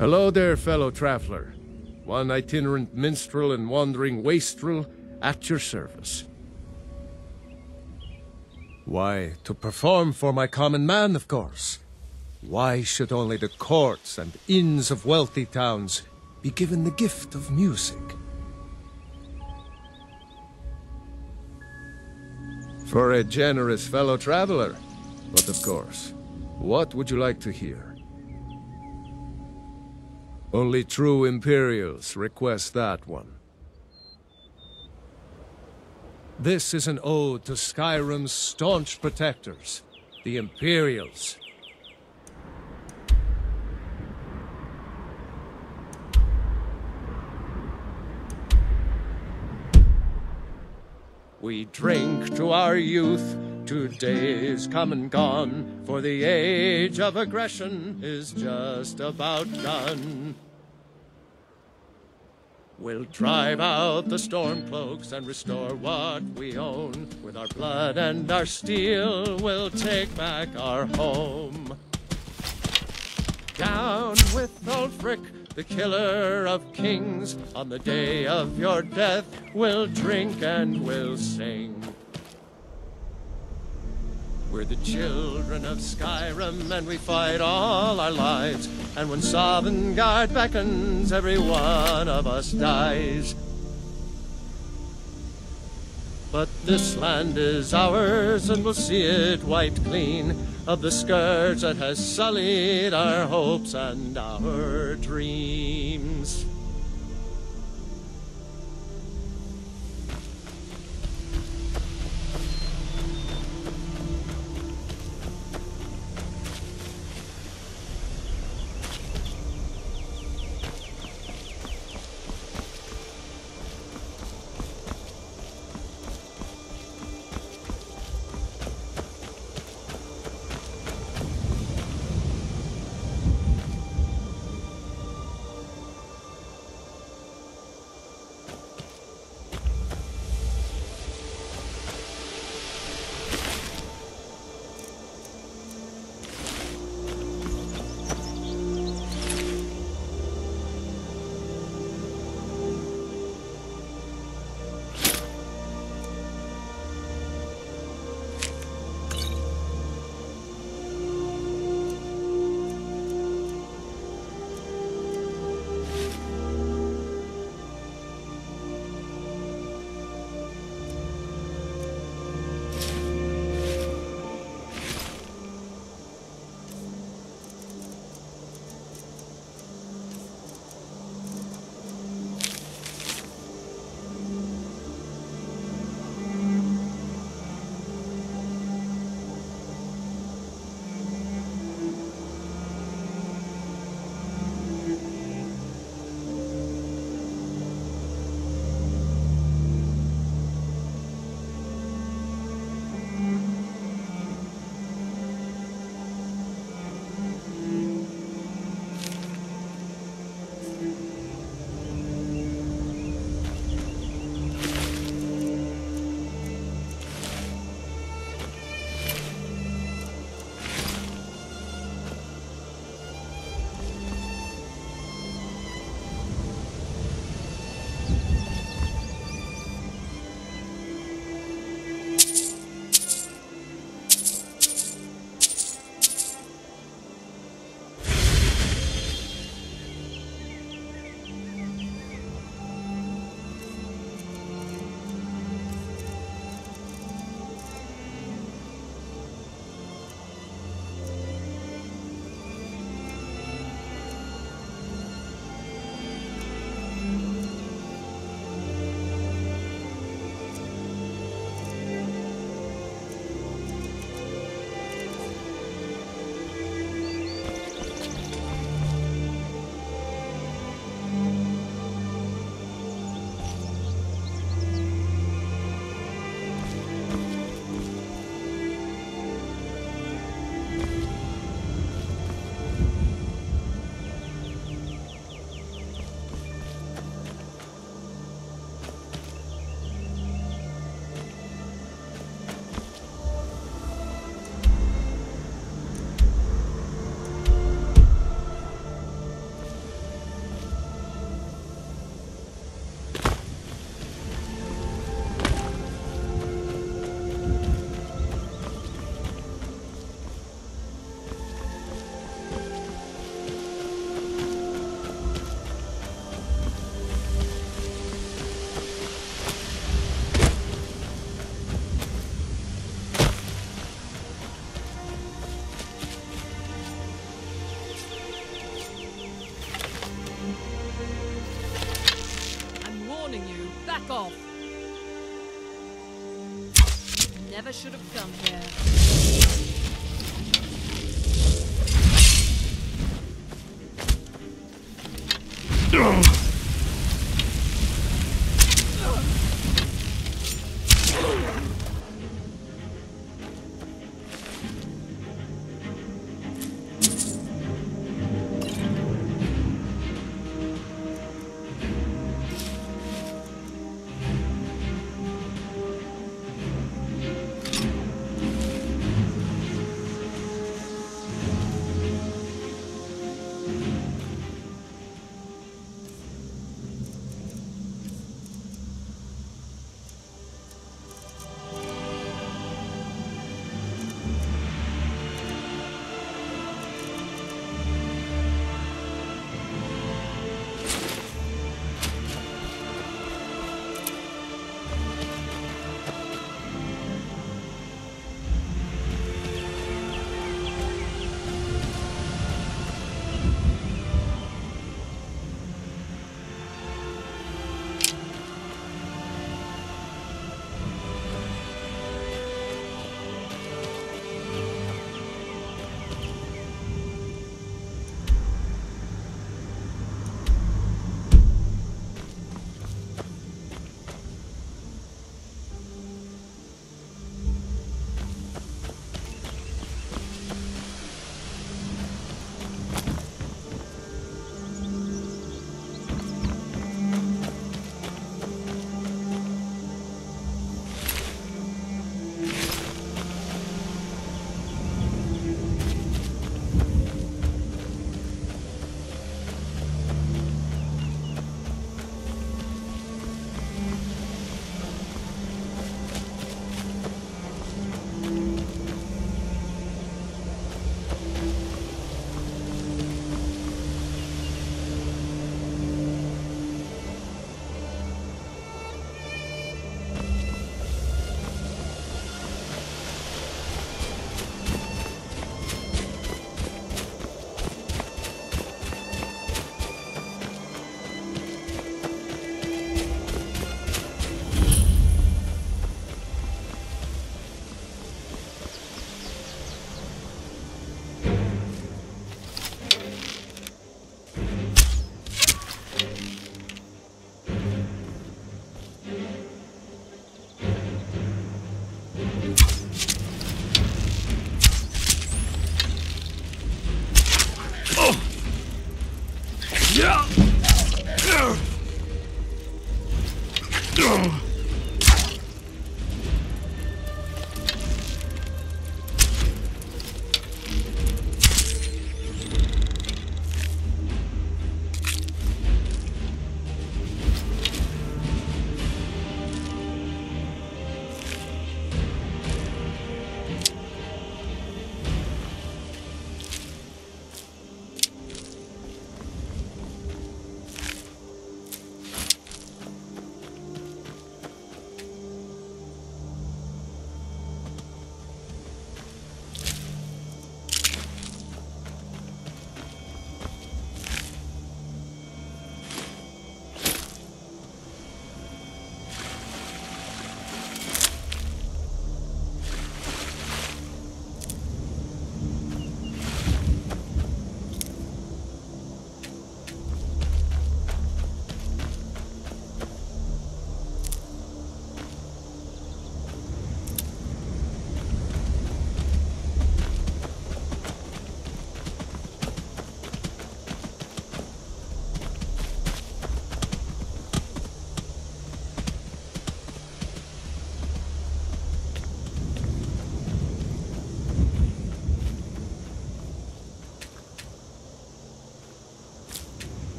Hello there, fellow traveler. One itinerant minstrel and wandering wastrel at your service. Why, to perform for my common man, of course. Why should only the courts and inns of wealthy towns be given the gift of music? For a generous fellow traveler. But of course, what would you like to hear? Only true Imperials request that one. This is an ode to Skyrim's staunch protectors, the Imperials. We drink to our youth, to days come and gone, for the age of aggression is just about done. We'll drive out the stormcloaks and restore what we own. With our blood and our steel, we'll take back our home. Down with Ulfric, the killer of kings. On the day of your death, we'll drink and we'll sing. We're the children of Skyrim, and we fight all our lives. And when Sovngarde beckons, every one of us dies. But this land is ours, and we'll see it wiped clean of the scourge that has sullied our hopes and our dreams.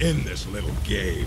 In this little game.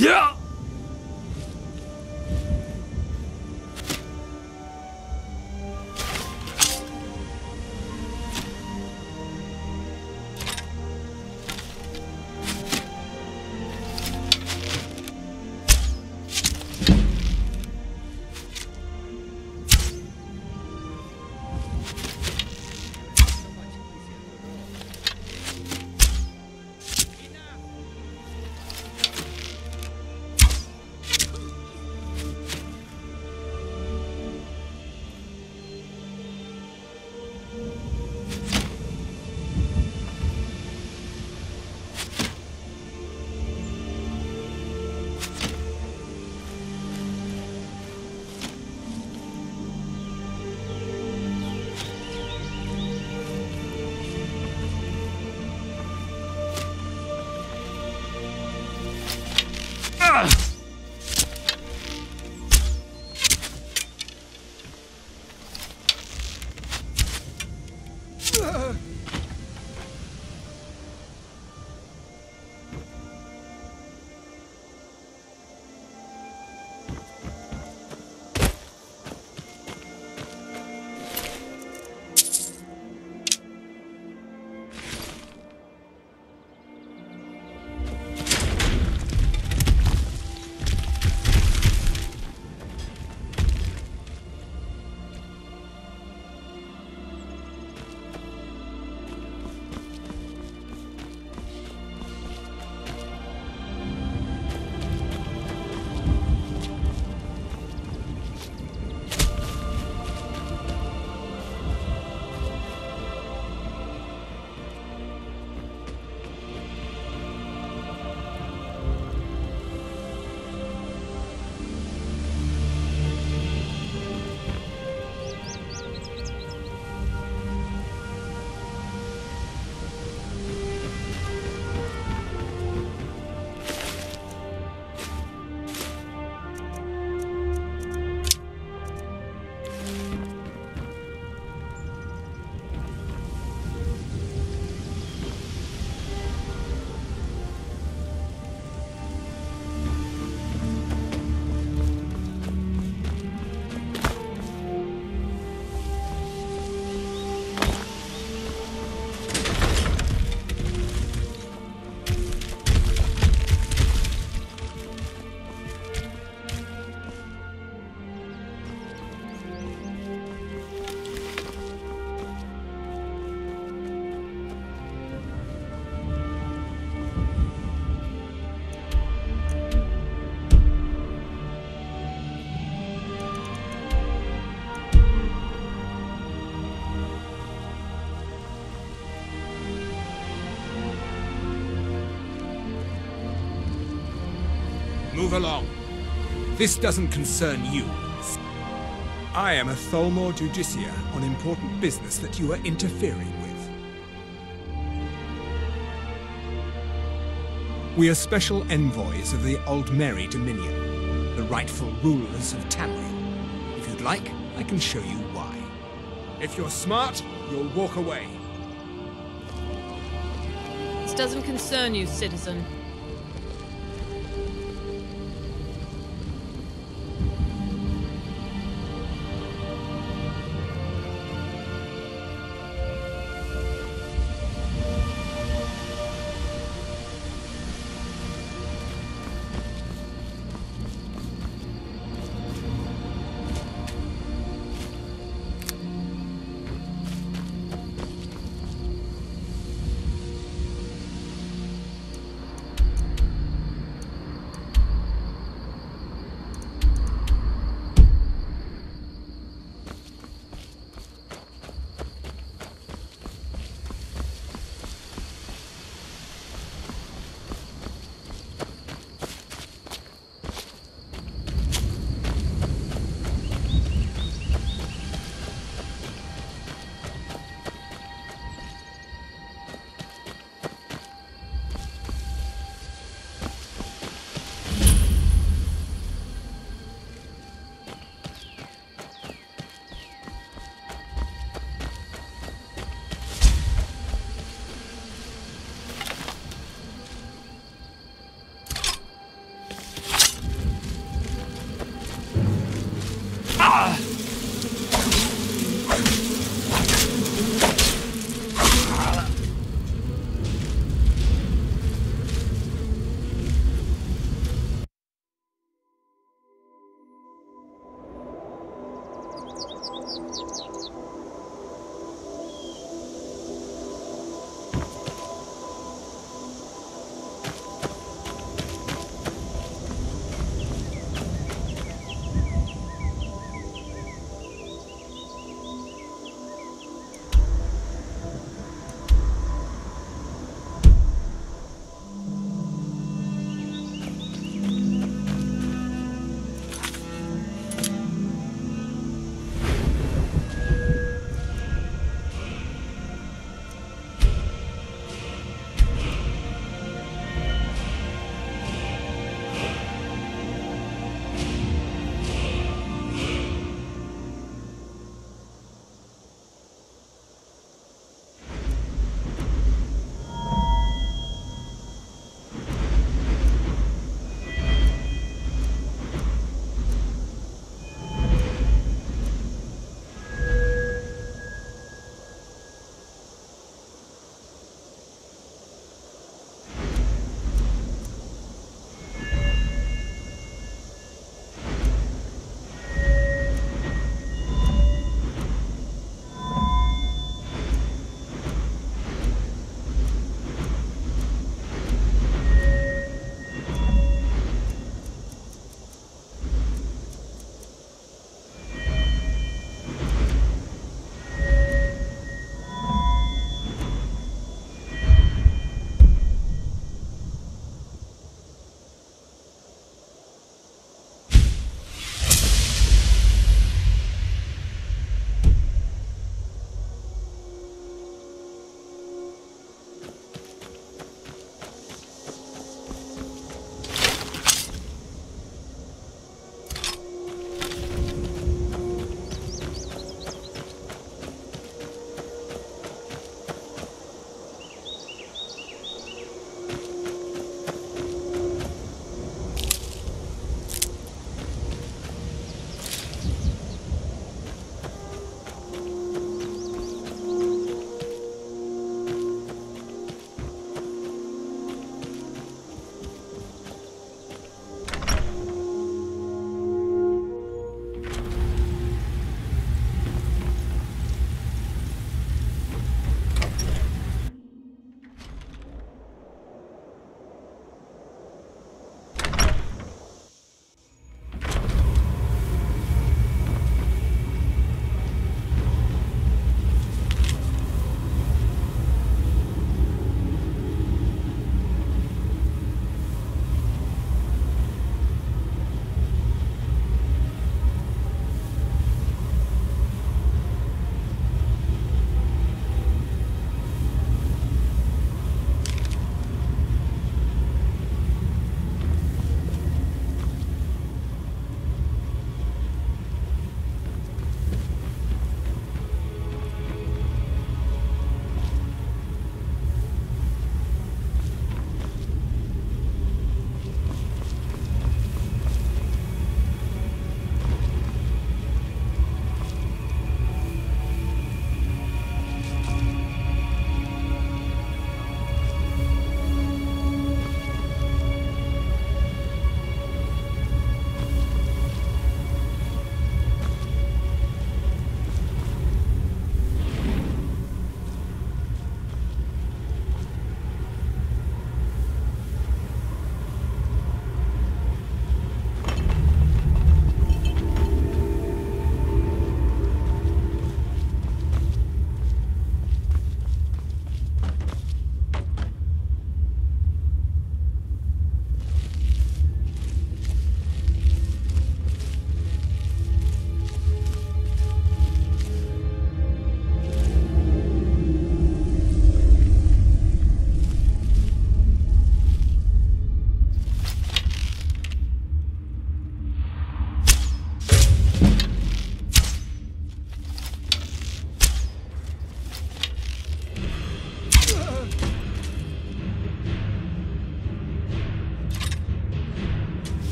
Yeah! Move along. This doesn't concern you. I am a Thalmor Justiciar on important business that you are interfering with. We are special envoys of the Aldmeri Dominion, the rightful rulers of Tamriel. If you'd like, I can show you why. If you're smart, you'll walk away. This doesn't concern you, citizen.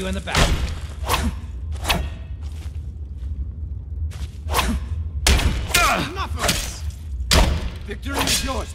You in the back. Enough of this! Victory is yours!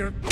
Your...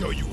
show you.